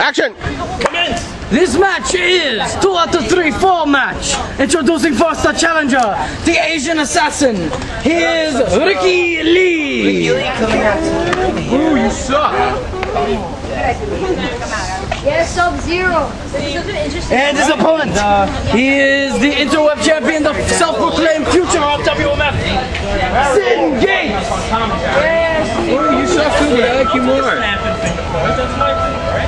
Action! This match is two out of three fall match. Introducing first the challenger, the Asian assassin. He is Ricky Lee. Ricky Lee coming out. Ooh, you suck! Yeah, Sub Zero. And his opponent, he is the interweb champion, the self-proclaimed future of WMF, Synn Gates. Ooh, you suck too, I like you more.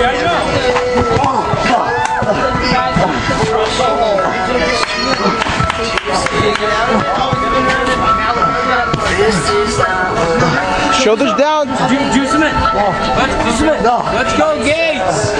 Title. Shoulders down. Ju- Juice him in. Let's juice him in. Let's go, Gates.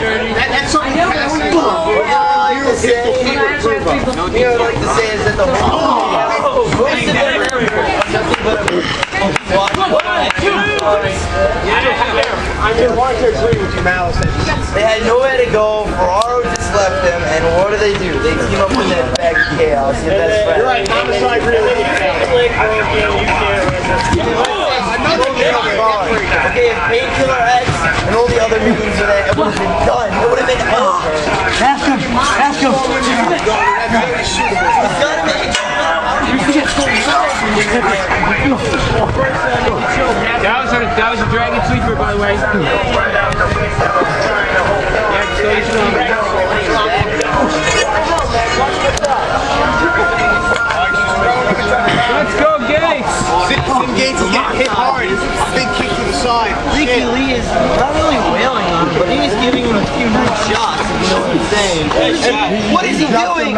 That's something you gotta oh, say. You know what I like to say is that the I'm going to agree with you, Malice. They had nowhere to go. Ferraro just left them, and what do they do? They team up with that bag of chaos, your best friend. You're right, homicide really Okay, if Painkiller X and all the other meetings were there, it would have been done. It would have been over. Ask him. Ask him. It's gotta be. That was a, that was a dragon sleeper, by the way. Yeah, so you Let's go, Gates! Synn Gates is getting hit hard. Big kick to the side. Ricky Lee is not really wailing on him, but he's giving him a few nice shots, if you know what I'm saying. What is he doing?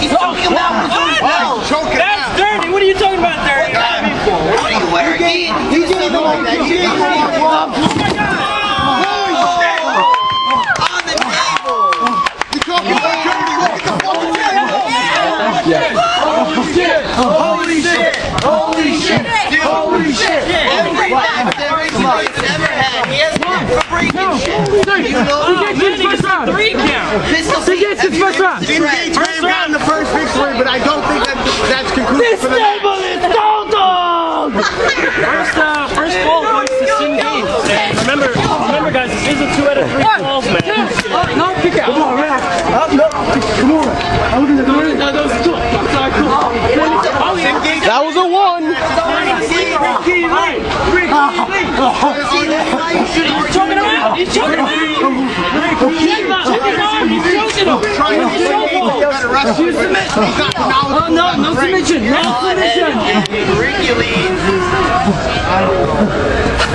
He's talking about his belt. Choking That's out. dirty. What are you talking about, dirty? What are you wearing? He, he didn't even like that. He didn't even like that. On the table. You talking about dirty? Look at the fucking table. Holy shit! Holy shit! Holy shit! Every match that Ricky Lee's ever had, he has been freaking shit. You know, Three count. this will be Gates' first round. Synn Gates may have gotten the first victory, but I don't think that that's conclusive for the match. is total! First, uh, first fall goes to Synn Gates. Remember, remember, guys, this is a two out of three falls, man. No, pick out. Come on, man. Up, no, come on. I'm looking at the ring. That was two. Sorry, cool. Oh, Synn Gates That was a one! Ricky Lee. Ricky Lee. He's choking him out. He's choking him out. He's choking him. Oh, no, no submission. No submission. Ricky Lee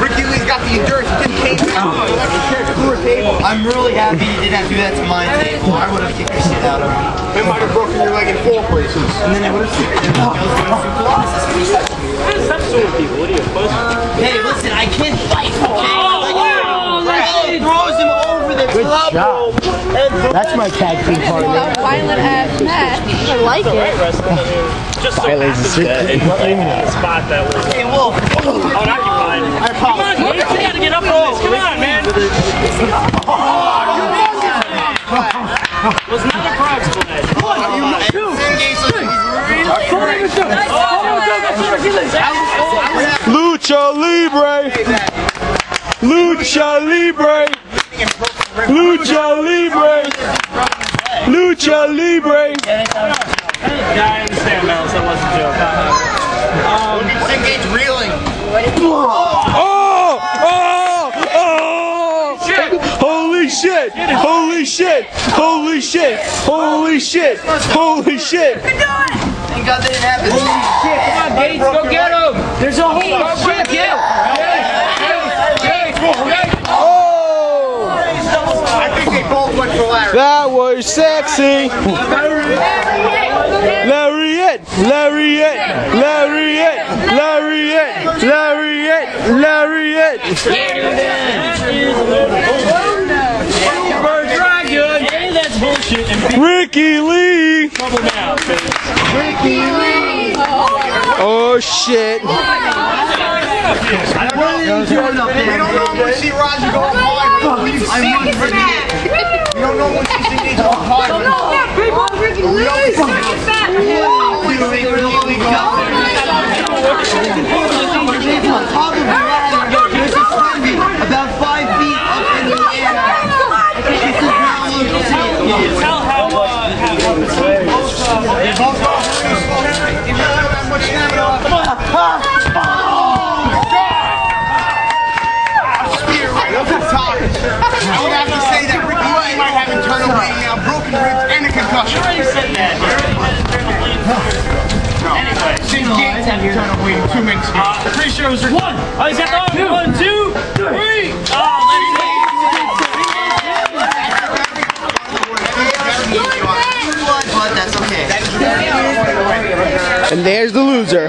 Ricky Lee's got the endurance. He didn't cave down. He can't screw a table. I'm really happy you didn't have to do that to my table. I would have kicked the shit out of him. It might have broken your leg in four places. And then it would have Hey, listen, I can't fight. Oh, He throws him over the top rope. And That's my tag team partner. Violent ass match. I like it. Just so happens that in the spot that was Hey, Wolf. Oh, unoccupied. Come on, you gotta get up on this. Come on, man. Was not a frog splash. And Synn Gates looks like he's really oh, Lucha Libre. Lucha Libre. Lucha Libre. Lucha Libre. Yeah, I understand, Miles. That was a joke. Synn Gates reeling. Oh! Oh! Oh! Holy shit! Holy shit! Holy shit! Holy shit! Holy shit! Thank God they didn't have this. Come on, Gates, go get him. There's a whole shit. Get Oh! I think they both went for Larry. That was sexy! Lariat! Lariat! Lariat! Lariat! Lariat! Lariat! Dragon. A, that's bullshit. And B, Ricky Lee! trouble. Oh shit! I don't know. We don't normally see Roger go high, but we've I seen want it. Ricky. We don't normally see Synn Gates go high, but On top of your head, Synn Gates had internal bleeding two minutes ago. Uh, pretty sure it was one. Oh, he's got the one, two, three. Oh, But that's okay. And there's the loser.